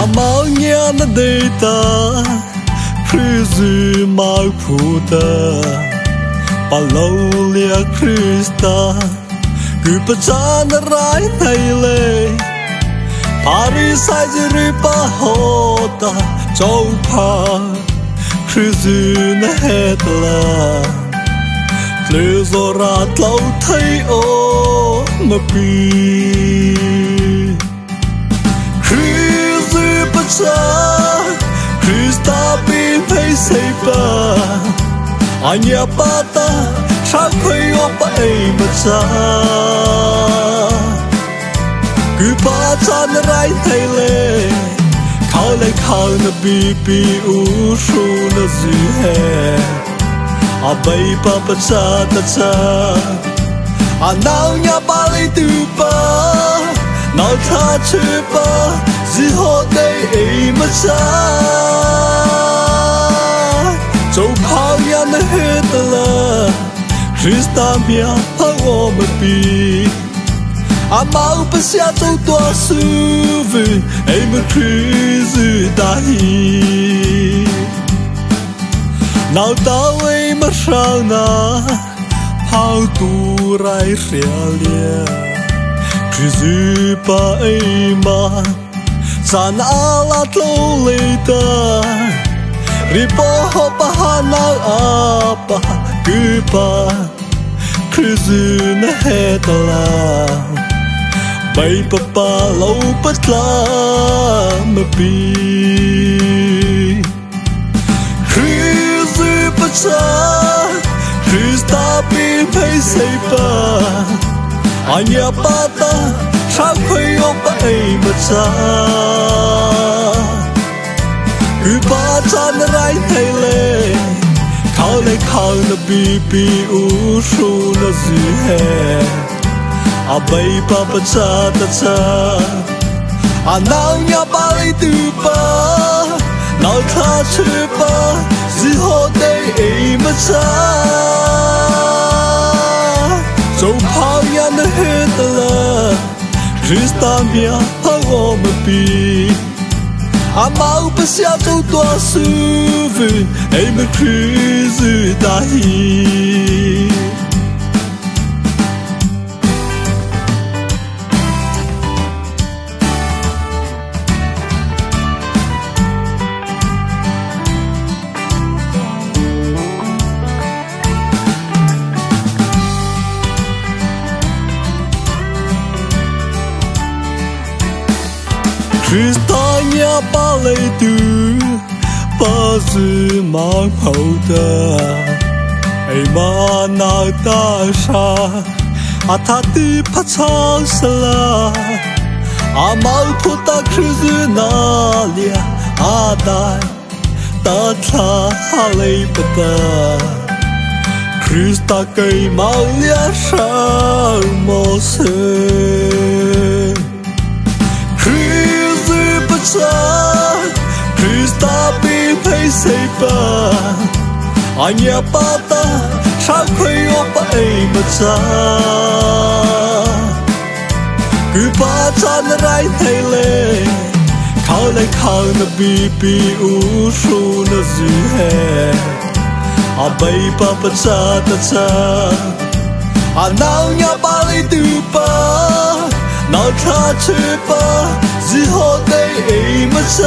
ammonia na data cruise my puta palolia crista គឺប្រចានរាយថៃលេប៉ារីសៃជីរីប៉ាហូតាចូលផាគ្រឿសឺណហេតឡាគ្រឿសរ៉ាតឡូវថៃអូមកពី Anya pata Sa khơi o pa ei ma xa Cứ pa cha na rai thay le Khao le khao na bi bi u shu na zi he A bay pa pa cha ta cha A à, nào nya pa le tu pa nào cha chư pa Zi ho day ấy mà cha Châu me hütele Juste A mau pe se a E me cruze da hi Nau tau e Pau tu rai realia Cruze pa e ma San ala tau leita Ripo na apa kupa krizu na hetala bay papa lau patla mapi krizu patsa krista pi pay say anya pata sao khơi opa bay mà cha cứ ba cha rai thay lệ حال نبی پی او شو نزی ہے ابی پا پچا تچا آنان یا پالی دو پا نال کھا چھو پا زی ہو دے ایم چا جو پاو یا نہیں دلا جس تامیا پا غوم پی Ama upesiadł do sywy Ej my kryzy dahi Krzysztof Châu phao ya na ba ba ta ai ma na ta sha a ta ti pa cha ta krizu na lia ta tha ha lấy pa ta. Krista cây mau lia marcha Cristapi peisepa Anya pata Chakwe opa eimacha Kupa chan rai thele Khao lai khao na bibi u shu na zi he Abai papa cha ta cha. Anau nya pali dupa Anau nya pali dupa 那他却把只可的伊物想，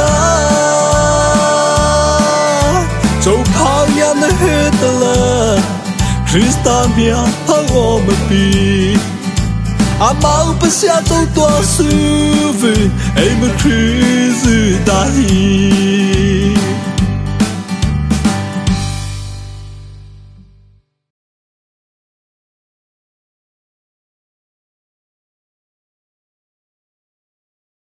做旁人晓得嘞，只单咪怕我咪变，阿猫不晓做多少事，伊咪可以自在哩。